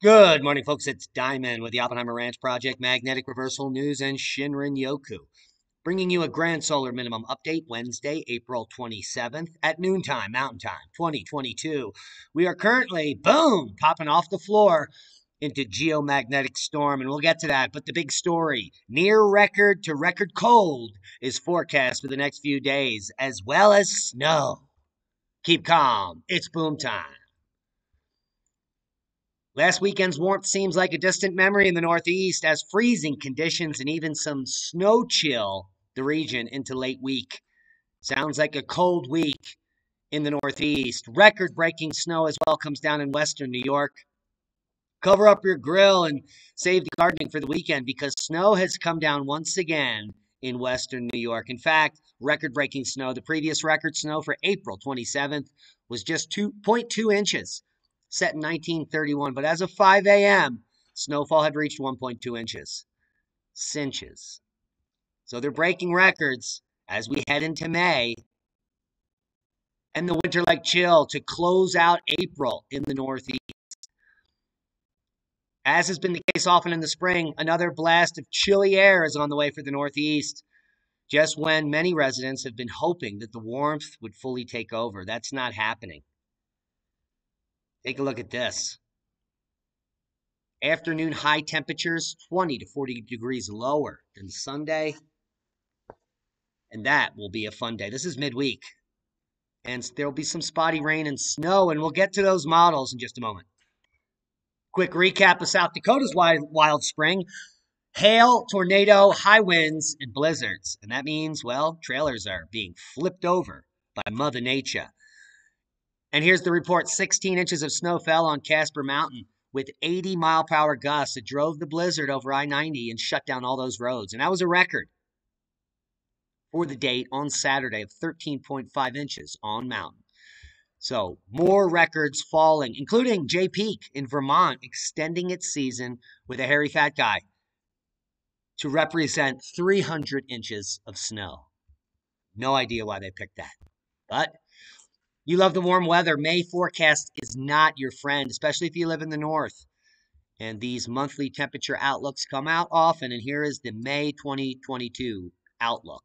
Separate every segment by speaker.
Speaker 1: Good morning, folks. It's Diamond with the Oppenheimer Ranch Project, Magnetic Reversal News, and Shinrin Yoku. Bringing you a grand solar minimum update Wednesday, April 27th at noontime, Mountain Time, 2022. We are currently, boom, popping off the floor into geomagnetic storm, and we'll get to that. But the big story near record to record cold is forecast for the next few days, as well as snow. Keep calm. It's boom time. Last weekend's warmth seems like a distant memory in the Northeast as freezing conditions and even some snow chill the region into late week. Sounds like a cold week in the Northeast. Record breaking snow as well comes down in Western New York. Cover up your grill and save the gardening for the weekend because snow has come down once again in Western New York. In fact, record breaking snow. The previous record snow for April 27th was just 2.2 inches set in 1931, but as of 5 a.m., snowfall had reached 1.2 inches. Cinches. So they're breaking records as we head into May and the winter like chill to close out April in the Northeast. As has been the case often in the spring, another blast of chilly air is on the way for the Northeast, just when many residents have been hoping that the warmth would fully take over. That's not happening. Take a look at this. Afternoon high temperatures 20 to 40 degrees lower than Sunday. And that will be a fun day. This is midweek. And there will be some spotty rain and snow, and we'll get to those models in just a moment. Quick recap of South Dakota's wild, wild spring hail, tornado, high winds, and blizzards. And that means, well, trailers are being flipped over by Mother Nature. And here's the report 16 inches of snow fell on Casper Mountain with 80 mile per hour gusts. It drove the blizzard over I 90 and shut down all those roads. And that was a record for the date on Saturday of 13.5 inches on Mountain. So, more records falling, including Jay Peak in Vermont extending its season with a hairy fat guy to represent 300 inches of snow. No idea why they picked that. But you love the warm weather. May forecast is not your friend, especially if you live in the north. And these monthly temperature outlooks come out often. And here is the May 2022 outlook.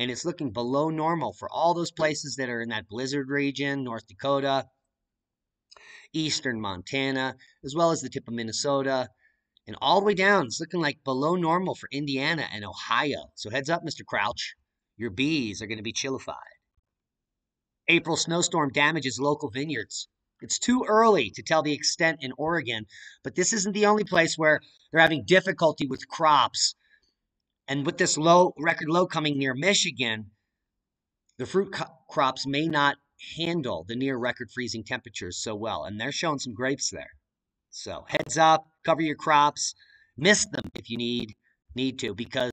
Speaker 1: And it's looking below normal for all those places that are in that blizzard region, North Dakota, eastern Montana, as well as the tip of Minnesota. And all the way down, it's looking like below normal for Indiana and Ohio. So heads up, Mr. Crouch. Your bees are going to be chillified. April snowstorm damages local vineyards. It's too early to tell the extent in Oregon, but this isn't the only place where they're having difficulty with crops. And with this low record low coming near Michigan, the fruit co- crops may not handle the near record freezing temperatures so well, and they're showing some grapes there. So heads up, cover your crops, miss them if you need need to, because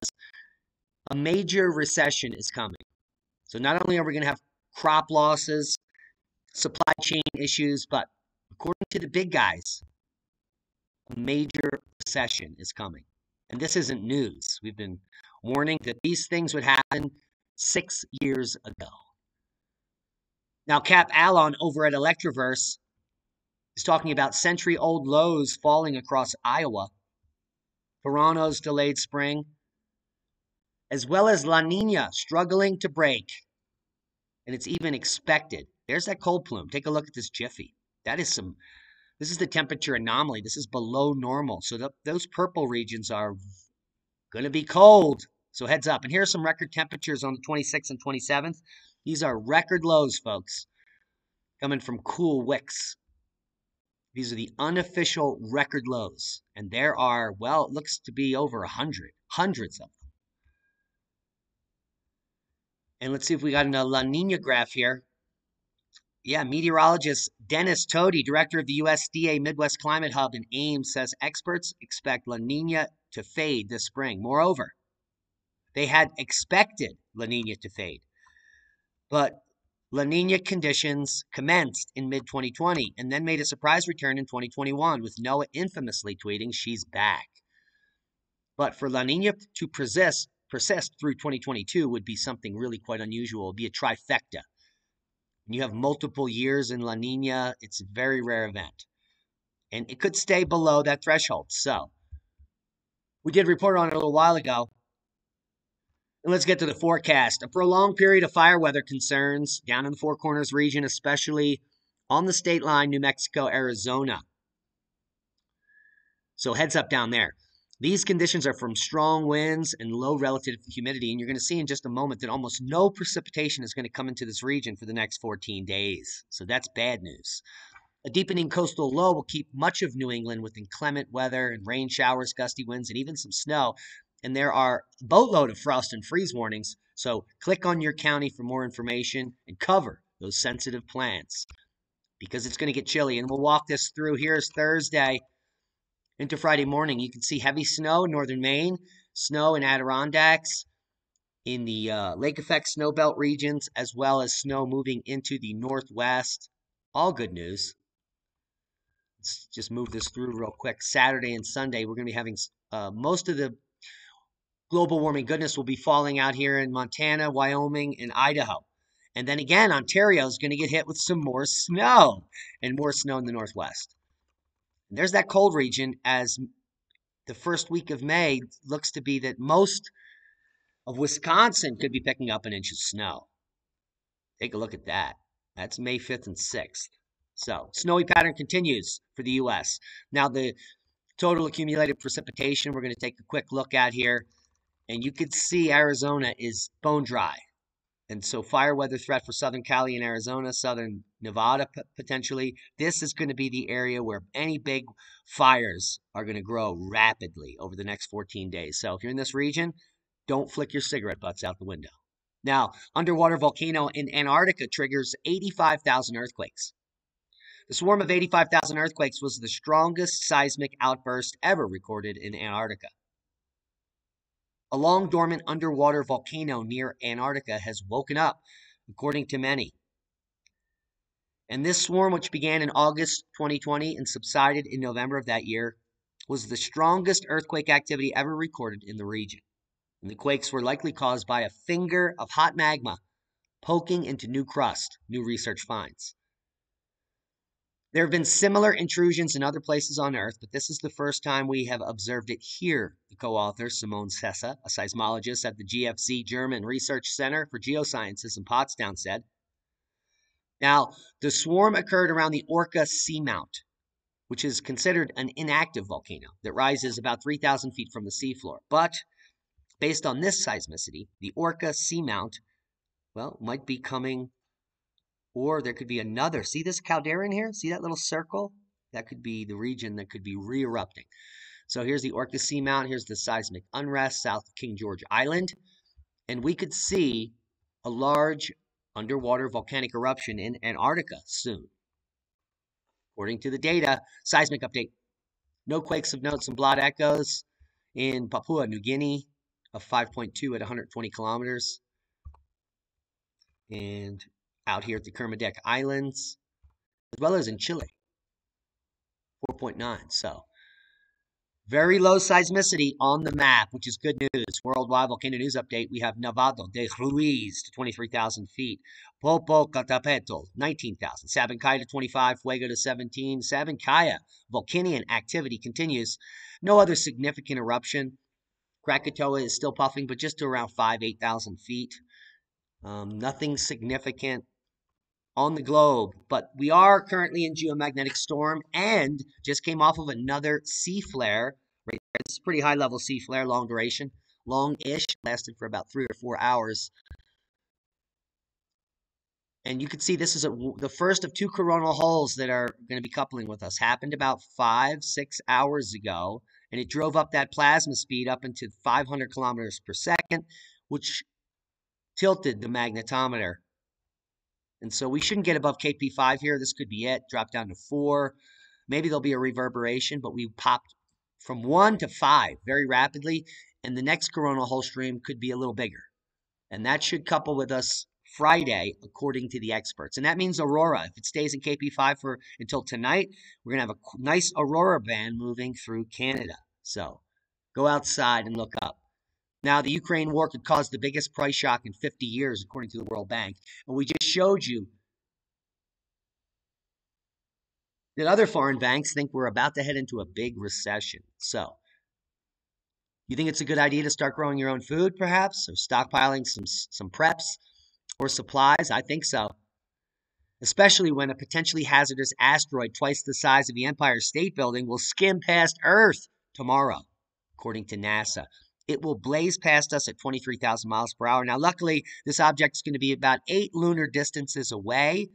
Speaker 1: a major recession is coming. So not only are we going to have crop losses, supply chain issues, but according to the big guys, a major recession is coming. And this isn't news. We've been warning that these things would happen six years ago. Now, Cap Allon over at Electroverse is talking about century old lows falling across Iowa, Toronto's delayed spring, as well as La Nina struggling to break and it's even expected. There's that cold plume. Take a look at this jiffy. That is some, this is the temperature anomaly. This is below normal. So the, those purple regions are going to be cold. So heads up. And here are some record temperatures on the 26th and 27th. These are record lows, folks, coming from Cool Wicks. These are the unofficial record lows. And there are, well, it looks to be over a hundred, hundreds of them. And let's see if we got a La Nina graph here. Yeah, meteorologist Dennis Todey, director of the USDA Midwest Climate Hub in Ames, says experts expect La Nina to fade this spring. Moreover, they had expected La Nina to fade. But La Nina conditions commenced in mid 2020 and then made a surprise return in 2021, with NOAA infamously tweeting, She's back. But for La Nina to persist, persist through 2022 would be something really quite unusual. It'd be a trifecta. When you have multiple years in La Nina, it's a very rare event. And it could stay below that threshold. So we did report on it a little while ago. And let's get to the forecast. A prolonged period of fire weather concerns down in the Four Corners region, especially on the state line, New Mexico, Arizona. So heads up down there. These conditions are from strong winds and low relative humidity, and you're going to see in just a moment that almost no precipitation is going to come into this region for the next 14 days. So that's bad news. A deepening coastal low will keep much of New England with inclement weather and rain showers, gusty winds, and even some snow. And there are a boatload of frost and freeze warnings. So click on your county for more information and cover those sensitive plants because it's going to get chilly. And we'll walk this through. Here's Thursday into Friday morning. You can see heavy snow in northern Maine, snow in Adirondacks, in the uh, lake effect snowbelt regions, as well as snow moving into the northwest. All good news. Let's just move this through real quick. Saturday and Sunday, we're going to be having uh, most of the global warming goodness will be falling out here in Montana, Wyoming, and Idaho. And then again, Ontario is going to get hit with some more snow and more snow in the northwest. There's that cold region as the first week of May looks to be that most of Wisconsin could be picking up an inch of snow. Take a look at that. That's May 5th and 6th. So, snowy pattern continues for the U.S. Now, the total accumulated precipitation we're going to take a quick look at here. And you can see Arizona is bone dry. And so, fire weather threat for Southern Cali and Arizona, Southern Nevada potentially. This is going to be the area where any big fires are going to grow rapidly over the next 14 days. So, if you're in this region, don't flick your cigarette butts out the window. Now, underwater volcano in Antarctica triggers 85,000 earthquakes. The swarm of 85,000 earthquakes was the strongest seismic outburst ever recorded in Antarctica. A long dormant underwater volcano near Antarctica has woken up, according to many. And this swarm, which began in August 2020 and subsided in November of that year, was the strongest earthquake activity ever recorded in the region. And the quakes were likely caused by a finger of hot magma poking into new crust, new research finds. There have been similar intrusions in other places on Earth, but this is the first time we have observed it here, the co author Simone Cesca, a seismologist at the GFZ German Research Center for Geosciences in Potsdam, said. Now, the swarm occurred around the Orca Seamount, which is considered an inactive volcano that rises about 3,000 feet from the seafloor. But based on this seismicity, the Orca Seamount, well, might be coming or there could be another. See this caldera in here? See that little circle? That could be the region that could be re-erupting. So here's the Orca Seamount. Here's the seismic unrest south of King George Island. And we could see a large underwater volcanic eruption in Antarctica soon. According to the data, seismic update. No quakes of note, some blood echoes in Papua New Guinea of 5.2 at 120 kilometers. And out here at the Kermadec Islands, as well as in Chile. 4.9. So, very low seismicity on the map, which is good news. Worldwide volcano news update. We have Nevado de Ruiz to 23,000 feet. Popocatépetl, 19,000. Sabancaya to 25. Fuego to 17. Sabancaya, volcanic activity continues. No other significant eruption. Krakatoa is still puffing, but just to around 5, 8,000 feet. Um, nothing significant on the globe. But we are currently in geomagnetic storm and just came off of another C flare. Right there. This is pretty high level C flare, long duration, long ish, lasted for about three or four hours. And you can see this is a, the first of two coronal holes that are going to be coupling with us. Happened about five, six hours ago. And it drove up that plasma speed up into 500 kilometers per second, which tilted the magnetometer and so we shouldn't get above KP5 here. This could be it. Drop down to four. Maybe there'll be a reverberation, but we popped from one to five very rapidly. And the next coronal hole stream could be a little bigger. And that should couple with us Friday, according to the experts. And that means aurora. If it stays in KP5 for until tonight, we're going to have a nice aurora band moving through Canada. So go outside and look up. Now, the Ukraine war could cause the biggest price shock in 50 years, according to the World Bank. And we just showed you that other foreign banks think we're about to head into a big recession. So, you think it's a good idea to start growing your own food, perhaps, or stockpiling some some preps or supplies? I think so. Especially when a potentially hazardous asteroid twice the size of the Empire State Building will skim past Earth tomorrow, according to NASA. It will blaze past us at 23,000 miles per hour. Now, luckily, this object is going to be about eight lunar distances away,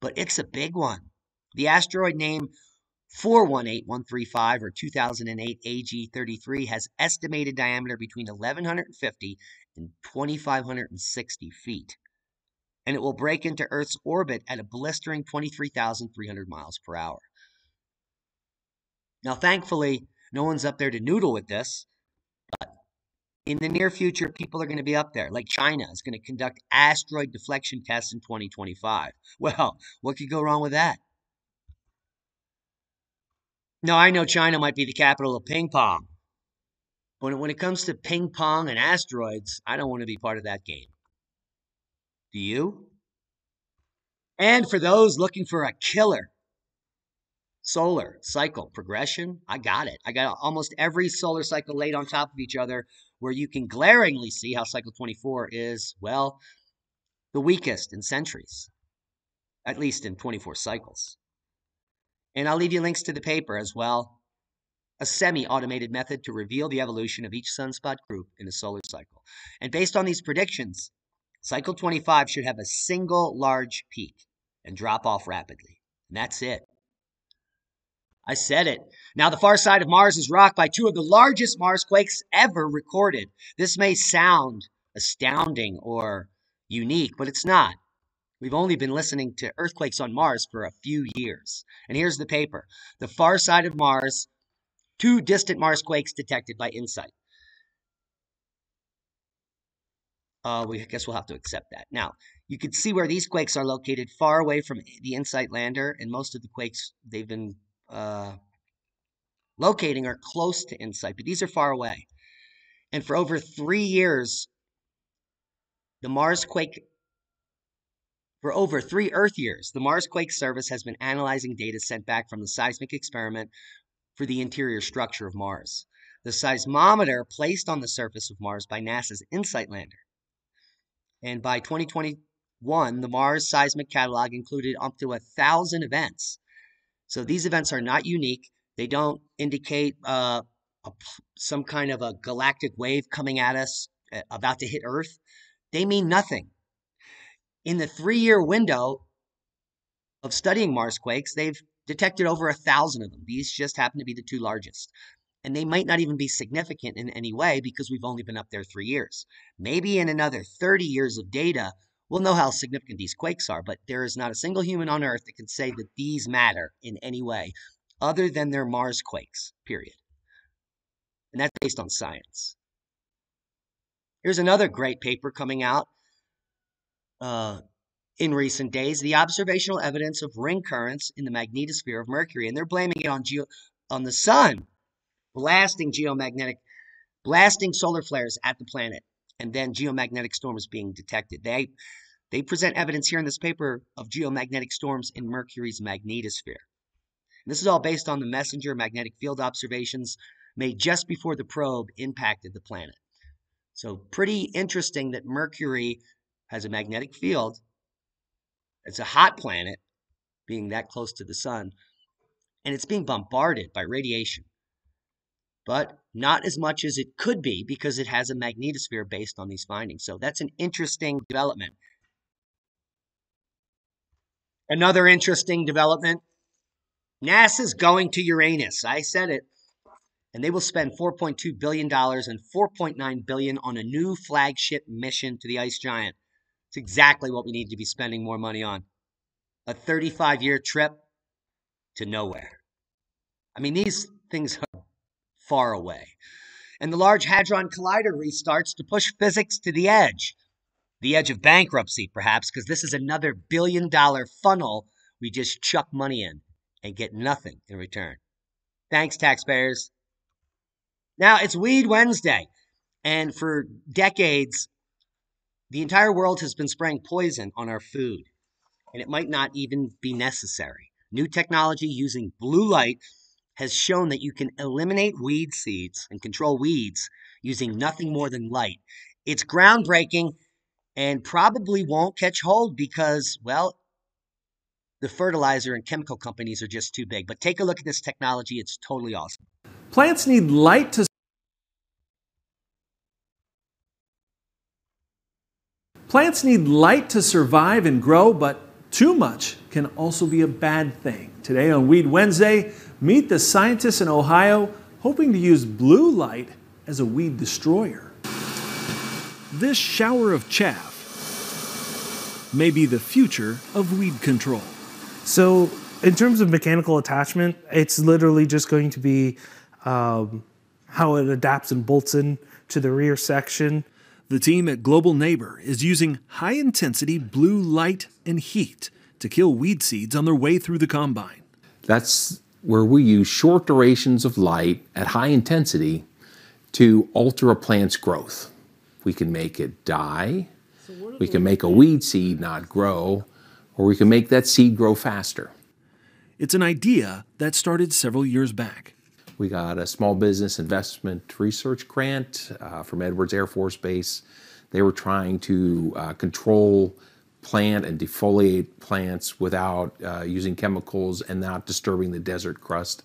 Speaker 1: but it's a big one. The asteroid name 418135 or 2008 AG33 has estimated diameter between 1150 and 2560 feet. And it will break into Earth's orbit at a blistering 23,300 miles per hour. Now, thankfully, no one's up there to noodle with this, in the near future, people are going to be up there. Like China is going to conduct asteroid deflection tests in 2025. Well, what could go wrong with that? No, I know China might be the capital of ping pong. But when it comes to ping pong and asteroids, I don't want to be part of that game. Do you? And for those looking for a killer solar cycle progression, I got it. I got almost every solar cycle laid on top of each other where you can glaringly see how cycle 24 is, well, the weakest in centuries, at least in 24 cycles. And I'll leave you links to the paper as well. A semi automated method to reveal the evolution of each sunspot group in a solar cycle. And based on these predictions, cycle 25 should have a single large peak and drop off rapidly. And that's it. I said it. Now, the far side of Mars is rocked by two of the largest Mars quakes ever recorded. This may sound astounding or unique, but it's not. We've only been listening to earthquakes on Mars for a few years. And here's the paper The Far Side of Mars, two distant Mars quakes detected by InSight. Uh, we I guess we'll have to accept that. Now, you can see where these quakes are located far away from the InSight lander, and most of the quakes they've been uh, locating are close to InSight, but these are far away. And for over three years, the Mars quake for over three Earth years, the Mars Quake Service has been analyzing data sent back from the seismic experiment for the interior structure of Mars. The seismometer placed on the surface of Mars by NASA's InSight lander. And by 2021, the Mars seismic catalog included up to a thousand events. So these events are not unique. They don't indicate uh, a, some kind of a galactic wave coming at us, uh, about to hit Earth. They mean nothing in the three year window of studying Mars quakes, they've detected over a thousand of them. These just happen to be the two largest. And they might not even be significant in any way because we've only been up there three years. Maybe in another 30 years of data, we'll know how significant these quakes are, but there is not a single human on Earth that can say that these matter in any way other than their Mars quakes, period. And that's based on science. Here's another great paper coming out uh, in recent days the observational evidence of ring currents in the magnetosphere of Mercury, and they're blaming it on geo- on the sun blasting geomagnetic, blasting solar flares at the planet, and then geomagnetic storms being detected. They they present evidence here in this paper of geomagnetic storms in Mercury's magnetosphere. And this is all based on the MESSENGER magnetic field observations made just before the probe impacted the planet. So pretty interesting that Mercury has a magnetic field. It's a hot planet, being that close to the sun, and it's being bombarded by radiation. But not as much as it could be because it has a magnetosphere based on these findings. So that's an interesting development. Another interesting development NASA's going to Uranus. I said it. And they will spend $4.2 billion and $4.9 billion on a new flagship mission to the ice giant. It's exactly what we need to be spending more money on. A 35 year trip to nowhere. I mean, these things are far away. And the Large Hadron Collider restarts to push physics to the edge. The edge of bankruptcy, perhaps, because this is another billion dollar funnel we just chuck money in and get nothing in return. Thanks, taxpayers. Now, it's Weed Wednesday. And for decades, the entire world has been spraying poison on our food, and it might not even be necessary. New technology using blue light has shown that you can eliminate weed seeds and control weeds using nothing more than light. It's groundbreaking and probably won't catch hold because, well, the fertilizer and chemical companies are just too big. But take a look at this technology, it's totally awesome.
Speaker 2: Plants need light to Plants need light to survive and grow, but too much can also be a bad thing. Today on Weed Wednesday, meet the scientists in Ohio hoping to use blue light as a weed destroyer. This shower of chaff may be the future of weed control.
Speaker 3: So, in terms of mechanical attachment, it's literally just going to be um, how it adapts and bolts in to the rear section.
Speaker 2: The team at Global Neighbor is using high intensity blue light and heat to kill weed seeds on their way through the combine.
Speaker 4: That's where we use short durations of light at high intensity to alter a plant's growth. We can make it die, we can make a weed seed not grow, or we can make that seed grow faster.
Speaker 2: It's an idea that started several years back.
Speaker 4: We got a small business investment research grant uh, from Edwards Air Force Base. They were trying to uh, control plant and defoliate plants without uh, using chemicals and not disturbing the desert crust.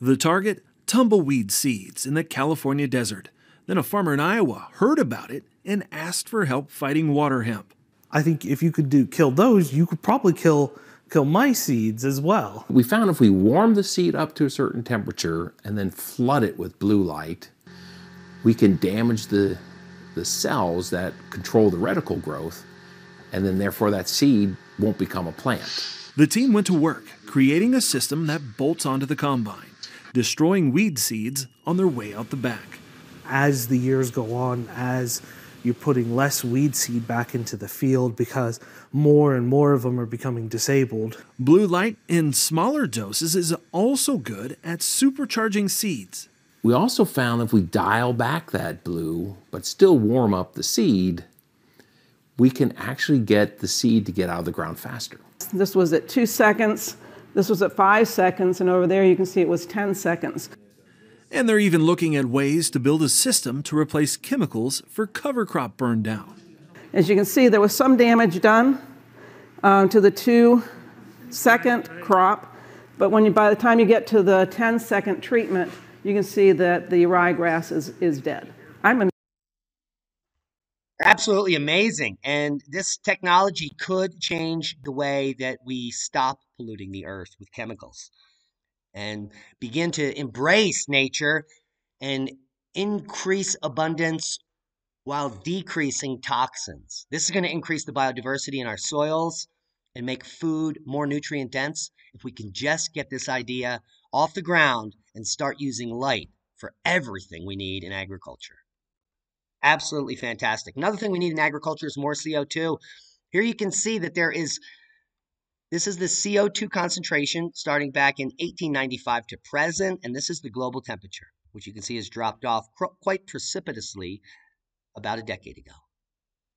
Speaker 2: The target? Tumbleweed seeds in the California desert. Then a farmer in Iowa heard about it and asked for help fighting water hemp.
Speaker 3: I think if you could do kill those, you could probably kill kill my seeds as well.
Speaker 4: We found if we warm the seed up to a certain temperature and then flood it with blue light, we can damage the the cells that control the radicle growth, and then therefore that seed won't become a plant.
Speaker 2: The team went to work creating a system that bolts onto the combine, destroying weed seeds on their way out the back.
Speaker 3: As the years go on, as you're putting less weed seed back into the field because more and more of them are becoming disabled.
Speaker 2: Blue light in smaller doses is also good at supercharging seeds.
Speaker 4: We also found if we dial back that blue, but still warm up the seed, we can actually get the seed to get out of the ground faster.
Speaker 5: This was at two seconds, this was at five seconds, and over there you can see it was 10 seconds.
Speaker 2: And they're even looking at ways to build a system to replace chemicals for cover crop burn down.
Speaker 5: As you can see, there was some damage done uh, to the two second crop, but when you, by the time you get to the 10 second treatment, you can see that the ryegrass is, is dead. I'm
Speaker 1: Absolutely amazing. And this technology could change the way that we stop polluting the earth with chemicals and begin to embrace nature and increase abundance while decreasing toxins. This is going to increase the biodiversity in our soils and make food more nutrient dense if we can just get this idea off the ground and start using light for everything we need in agriculture. Absolutely fantastic. Another thing we need in agriculture is more CO2. Here you can see that there is this is the CO2 concentration starting back in 1895 to present, and this is the global temperature, which you can see has dropped off quite precipitously about a decade ago.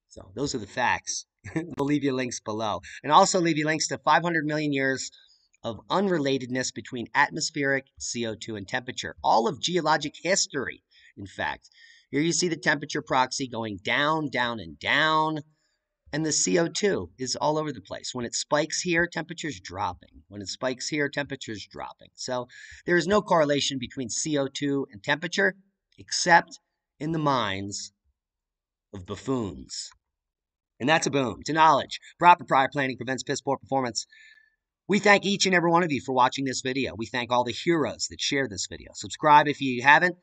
Speaker 1: So those are the facts. we'll leave you links below. And also leave you links to 500 million years of unrelatedness between atmospheric CO2 and temperature. All of geologic history, in fact. Here you see the temperature proxy going down, down, and down and the CO2 is all over the place. When it spikes here, temperature's dropping. When it spikes here, temperature's dropping. So there is no correlation between CO2 and temperature, except in the minds of buffoons. And that's a boom to knowledge. Proper prior planning prevents piss poor performance. We thank each and every one of you for watching this video. We thank all the heroes that share this video. Subscribe if you haven't.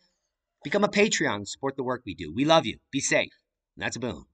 Speaker 1: Become a Patreon and support the work we do. We love you. Be safe. And that's a boom.